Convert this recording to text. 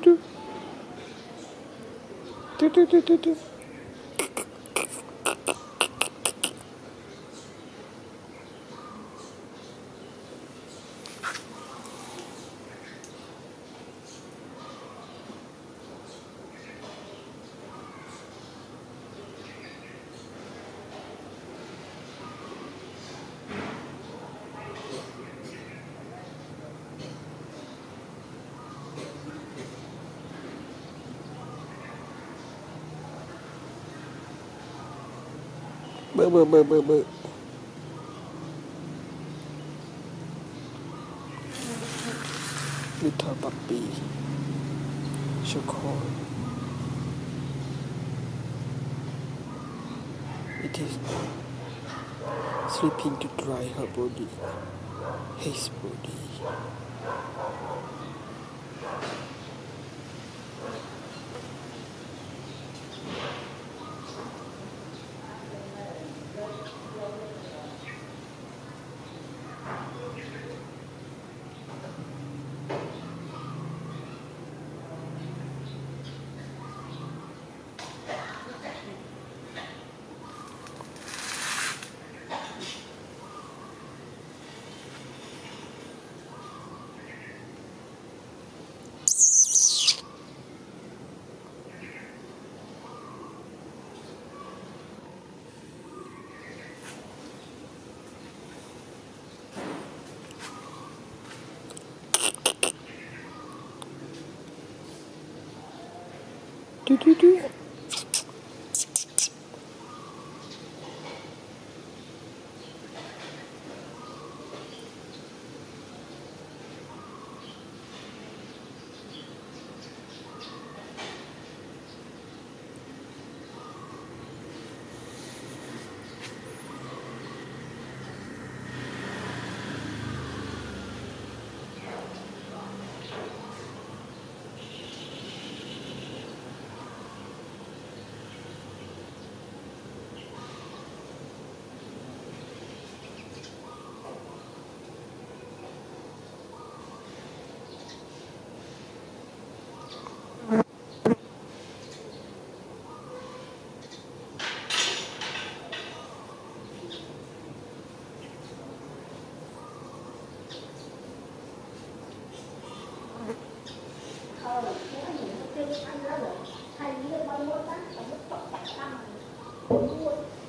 do. Do do do do do. Bự bự bự bự bự. Little puppy. So cold. It is sleeping to dry her body, his body. Do do do. mua tất cả tất cả tất cả